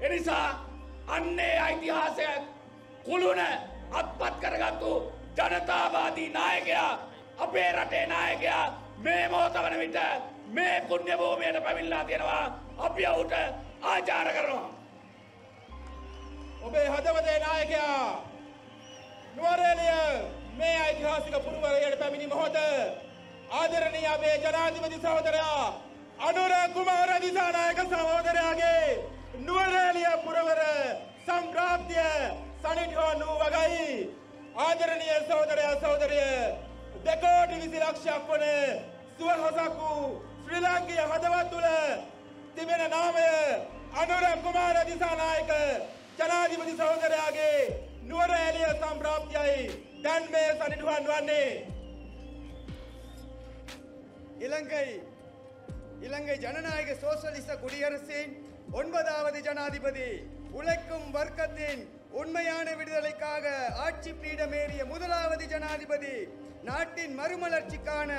එනිසා අන්නේ ඓතිහාසය කුළුණ අත්පත් කරගත්තු ජනතාවාදී නායකයා අපේ රටේ නායකයා මේ මොහොත වන විට මේ පුණ්‍ය භූමියට පැමිණලා තියෙනවා. අපි ඔහුට ආචාර කරනවා. ඔබේ හදවතේ නායකයා නුවරඑළිය මේ ඓතිහාසික පුරවරයට පැමිණි මොහොත ආදරණීය අපේ ජනාධිපති සහෝදරයා අනුර කුමාර දිසානායක සහෝදරයාගේ නුවරඑළිය පුරවර සම්ප්‍රාප්තිය සනිටුවන් වූ වගයි ආදරණීය සහෝදරයා සහෝදරිය දෙකෝටි විසි ලක්ෂයක් වන සුවහොසක් වූ ශ්‍රී ලාංකීය හදවත් තුළ තිබෙන නාමය අනුර කුමාර දිසානායක ජනාධිපති සහෝදරයාගේ නුවර එළිය සම්ප්‍රාප්තියයි දැන් මේ සනිටුහන් වන්නේ இலங்கை இலங்கை ஜனநாயக சோசலிச குடியரசின் ஒன்பதாவது ஜனாதிபதி உழைக்கும் வர்க்கத்தின் உண்மையான விடுதலைக்காக ஆட்சி பீடமேறிய முதலாவது ஜனாதிபதி நாட்டின் மறுமலர்ச்சிக்கான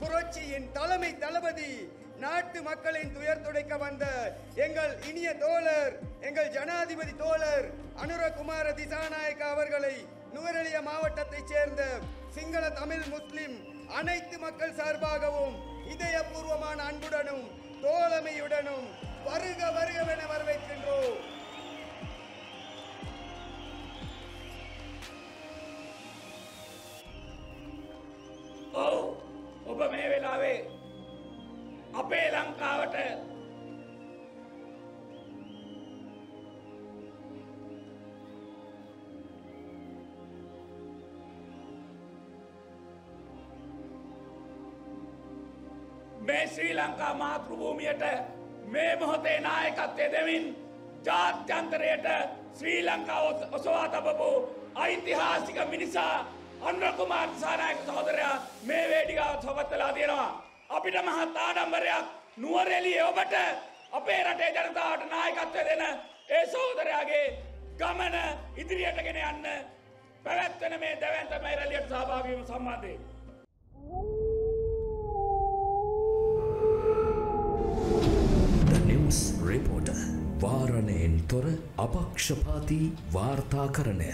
புரட்சியின் தலைமை தளபதி நாட்டு மக்களின் துயர் துடைக்க வந்த எங்கள் இனிய தோழர் எங்கள் ஜனாதிபதி தோழர் அனுரகுமார திசாநாயக்க அவர்களை நுவரெலிய மாவட்டத்தைச் சேர்ந்த சிங்கள தமிழ் முஸ்லிம் அனைத்து மக்கள் சார்பாகவும் இதயபூர்வமான அன்புடனும் தோழமையுடனும் வருக வருகவென வரவேற்கின்றோம். ඔබ මේ වෙලාවේ අපේ ලංකාවට මේ ශ්‍රී ලංකා මාතෘභූමියට මේ මොහොතේ නායකත්වය දෙමින් ජාත්‍යන්තරයට ශ්‍රී ලංකාව ඔසවා තබපු ඓතිහාසික මිනිසා අනුර කුමාර දිසානායක සහෝදරයා මේ වේදිකාව සොබත් වෙලා තියෙනවා. අපිට මහත් ආඩම්බරයක් නුවරඑළියේ ඔබට අපේ රටේ ජනතාවට නායකත්වය දෙන ඒ සහෝදරයාගේ ගමන ඉදිරියට ගෙන යන්න පැවැත්වෙන මේ දැවැන්ත මේ රැළියට සහභාගී වීම සම්බන්ධයෙන්. The News Reporter. වාරණයෙන් තොර අපක්ෂපාති වාර්තාකරණය.